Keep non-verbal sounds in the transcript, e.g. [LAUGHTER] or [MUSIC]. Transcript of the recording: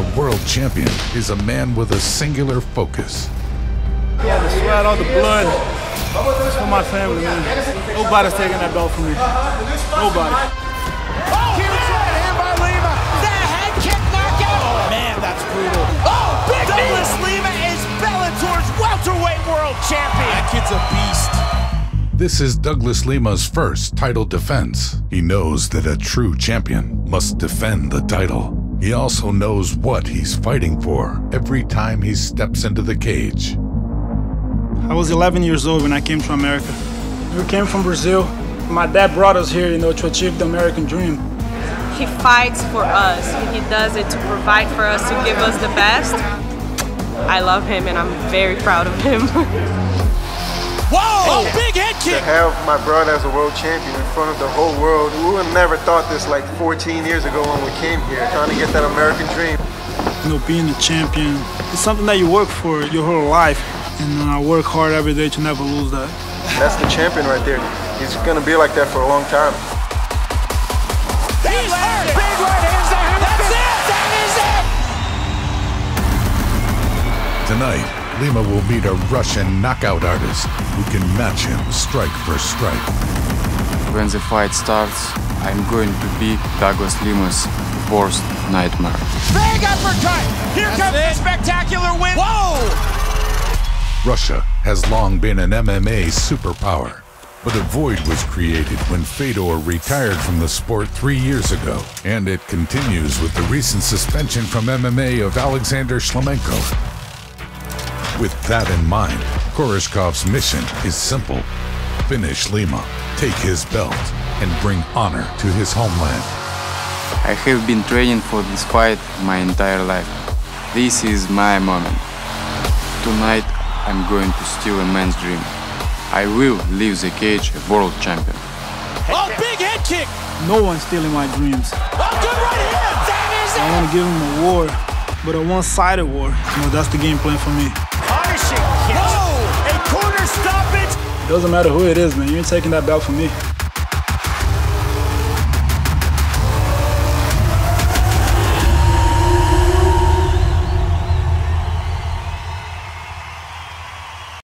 A world champion is a man with a singular focus. Yeah, the sweat, all the blood. It's for my family, man. Nobody's taking that belt from me. Nobody. Oh, huge right hand by Lima. The head kick knockout. Oh, man, that's brutal. Oh, big Douglas knee. Lima is Bellator's welterweight world champion. That kid's a beast. This is Douglas Lima's first title defense. He knows that a true champion must defend the title. He also knows what he's fighting for every time he steps into the cage. I was 11 years old when I came to America. We came from Brazil. My dad brought us here, you know, to achieve the American dream. He fights for us. He does it to provide for us, to give us the best. I love him and I'm very proud of him. [LAUGHS] Whoa! To have my brother as a world champion in front of the whole world, we would have never thought this like 14 years ago when we came here, trying to get that American dream. You know, being a champion, it's something that you work for your whole life, and I work hard every day to never lose that. That's the champion right there. He's gonna be like that for a long time. He's hurt! Big right hands there! That's it! That is it! Tonight, Lima will meet a Russian knockout artist who can match him strike for strike. When the fight starts, I'm going to be Douglas Lima's worst nightmare. Big uppercut! Here That's comes it. the spectacular win! Whoa! Russia has long been an MMA superpower, but a void was created when Fedor retired from the sport three years ago, and it continues with the recent suspension from MMA of Alexander Shlemenko. With that in mind, Koreshkov's mission is simple. Finish Lima, take his belt, and bring honor to his homeland. I have been training for this fight my entire life. This is my moment. Tonight, I'm going to steal a man's dream. I will leave the cage a world champion. Oh, big head kick! No one's stealing my dreams. Oh, good right hand! That is I it! want to give him a war, but a one-sided war. You know, that's the game plan for me. A corner stoppage. Doesn't matter who it is, man. You ain't taking that belt from me.